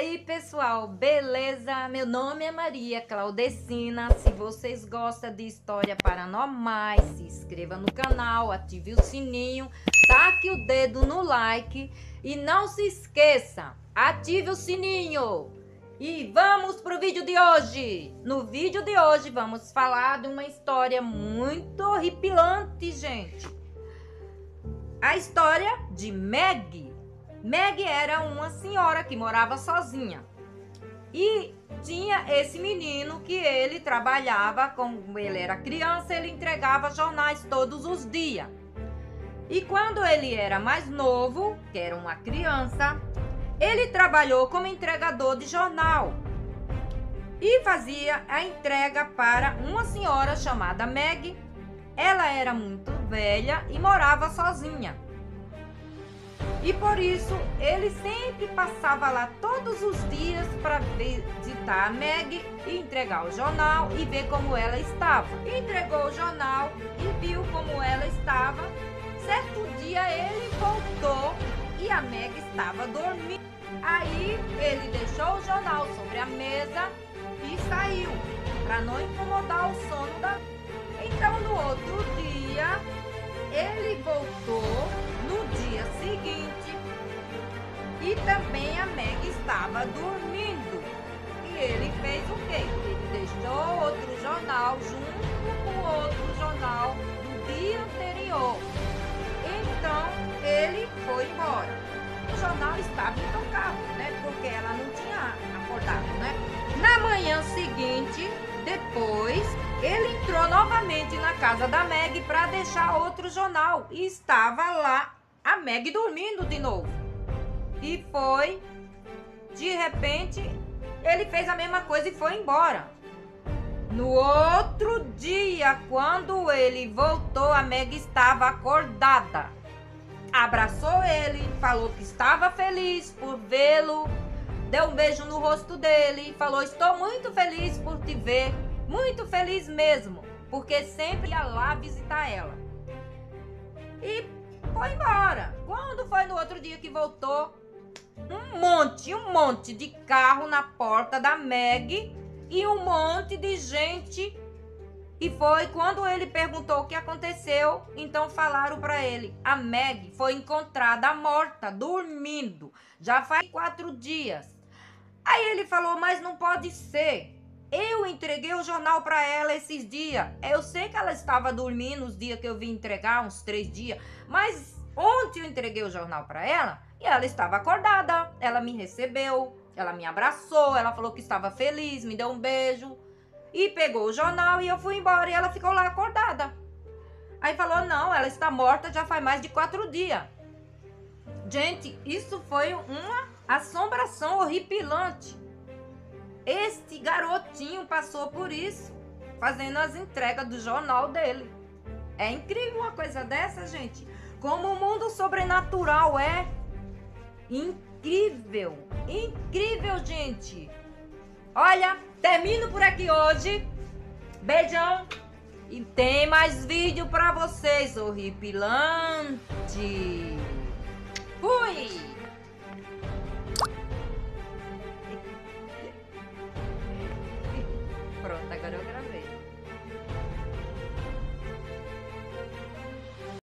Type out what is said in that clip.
pessoal, beleza? Meu nome é Maria Claudecina. Se vocês gostam de história paranormais, se inscreva no canal, ative o sininho, taque o dedo no like e não se esqueça, ative o sininho. E vamos pro vídeo de hoje. No vídeo de hoje vamos falar de uma história muito horripilante, gente. A história de Meg Meg era uma senhora que morava sozinha. E tinha esse menino que ele trabalhava, como ele era criança, ele entregava jornais todos os dias. E quando ele era mais novo, que era uma criança, ele trabalhou como entregador de jornal e fazia a entrega para uma senhora chamada Meg. Ela era muito velha e morava sozinha. E por isso ele sempre passava lá todos os dias para visitar a Meg entregar o jornal e ver como ela estava. Entregou o jornal e viu como ela estava. Certo dia ele voltou e a Meg estava dormindo. Aí ele deixou o jornal sobre a mesa e saiu para não incomodar o sono da. Então no outro dia ele voltou seguinte e também a Meg estava dormindo. E ele fez o quê? Ele deixou outro jornal junto com outro jornal do dia anterior. Então ele foi embora. O jornal estava intocável, né? Porque ela não tinha acordado, né? Na manhã seguinte, depois, ele entrou novamente na casa da Meg para deixar outro jornal e estava lá a Meg dormindo de novo. E foi, de repente, ele fez a mesma coisa e foi embora. No outro dia, quando ele voltou, a Meg estava acordada. Abraçou ele, falou que estava feliz por vê-lo, deu um beijo no rosto dele e falou: Estou muito feliz por te ver muito feliz mesmo, porque sempre ia lá visitar ela. Foi embora. Quando foi no outro dia que voltou, um monte, um monte de carro na porta da Meg e um monte de gente. E foi quando ele perguntou o que aconteceu, então falaram para ele: a Meg foi encontrada morta, dormindo, já faz quatro dias. Aí ele falou: mas não pode ser. Eu entreguei o jornal para ela esses dias. Eu sei que ela estava dormindo os dias que eu vim entregar, uns três dias. Mas ontem eu entreguei o jornal para ela e ela estava acordada. Ela me recebeu, ela me abraçou, ela falou que estava feliz, me deu um beijo. E pegou o jornal e eu fui embora e ela ficou lá acordada. Aí falou: não, ela está morta já faz mais de quatro dias. Gente, isso foi uma assombração horripilante. Este garotinho passou por isso, fazendo as entregas do jornal dele. É incrível uma coisa dessa, gente. Como o mundo sobrenatural é incrível. Incrível, gente. Olha, termino por aqui hoje. Beijão. E tem mais vídeo para vocês, horripilante. Fui!